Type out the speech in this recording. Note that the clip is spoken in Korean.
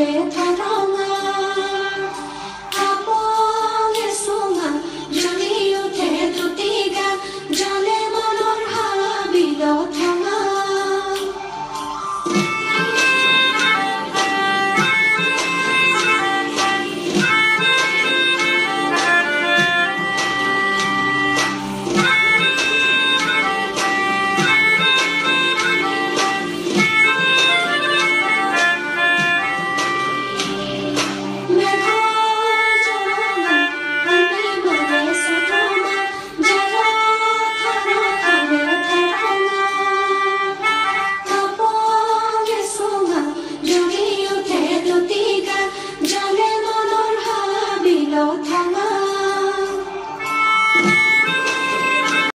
내